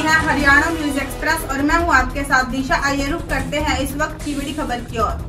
Haryana news express और मैं हूँ आपके साथ दिशा। आइए रुख करते हैं इस वक्त की बड़ी खबर की ओर।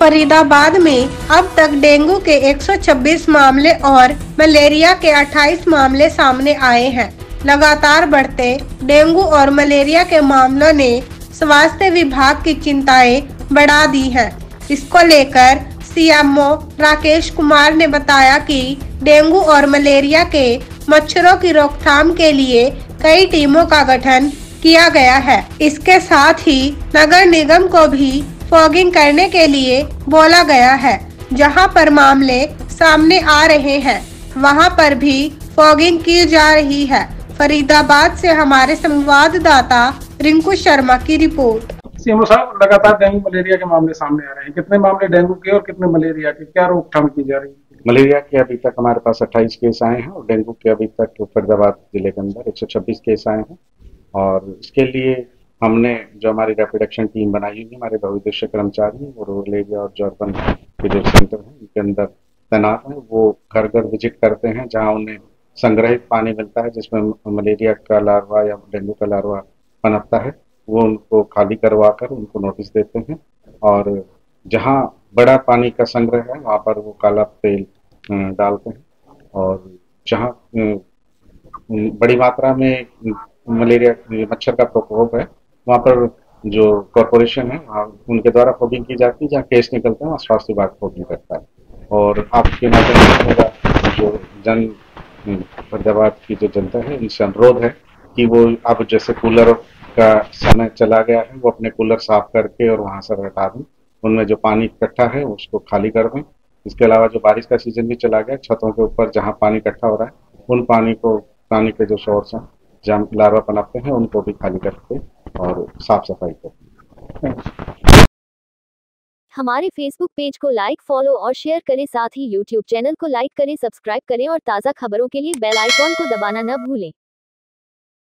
फरीदाबाद में अब तक डेंगू के 126 मामले और मलेरिया के 28 मामले सामने आए हैं। लगातार बढ़ते डेंगू और मलेरिया के मामलों ने स्वास्थ्य विभाग की चिंताएँ बढ़ा दी हैं। इसको लेकर सीएमओ राकेश कुमार ने बताया कि डेंगू और मलेरिया के मच्छरों की रोकथाम के लिए कई टीमों का गठन किया गया है। इसके साथ ही नगर निगम को भी फॉगिंग करने के लिए बोला गया है, जहाँ पर मामले सामने आ रहे हैं। वहाँ पर भी फॉगिंग की जा रही है। फरीदाबाद से हमारे संवाददाता रिंकू शर्मा की रिपोर्ट। सीएमओ साहब लगातार डेंगू मलेरिया के मामले सामने आ रहे हैं। कितने मामले डेंगू के और कितने मलेरिया के? क्या रोकथाम की जा रही है? मलेरिया के अभी तक हमारे पास 28 केस आए हैं और डेंगू के अभी तक फरीदाबाद ज़िले के अंदर 126 केस आए हैं। और इसके लिए हमने जो हमारी रैपिड एक्शन टीम बनाई हुई है, हमारे बहुउद्देश्य कर्मचारी हैं, वो रूरल एरिया और जॉर्बन के जो सेंटर हैं, उनके अंदर तैनात हैं। वो घर घर विज़िट करते हैं, जहाँ उन्हें संग्रहित पानी मिलता है, जिसमें मलेरिया का लार्वा या डेंगू का लार्वा पनपता है। वो उनको खाली करवा कर उनको नोटिस देते हैं। और जहाँ बड़ा पानी का संग्रह है, वहाँ पर वो काला तेल डालते हैं। और जहाँ बड़ी मात्रा में मलेरिया, मच्छर का प्रकोप है, वहाँ पर जो कॉरपोरेशन है उनके द्वारा फॉगिंग की जाती है, जहाँ केस निकलते हैं, वहाँ स्वास्थ्य विभाग फॉगिंग करता है। और आपके माध्यम से जो जन फरीदाबाद की जो जनता है, इनसे अनुरोध है कि वो अब जैसे कूलर का समय चला गया है वो अपने कूलर साफ़ करके और वहाँ से हटा दें। उनमें जो पानी इकट्ठा है उसको खाली कर दें। इसके अलावा जो बारिश का सीज़न भी चला गया छतों के ऊपर जहाँ पानी इकट्ठा हो रहा है उन पानी को पानी के जो सोर्स हैं जहाँ लार्वा पनापते हैं उनको भी खाली करके और साफ़ सफ़ाई करते हमारे फेसबुक पेज को लाइक फॉलो और शेयर करें। साथ ही यूट्यूब चैनल को लाइक करें सब्सक्राइब करें और ताज़ा खबरों के लिए बेल आइकॉन को दबाना न भूलें।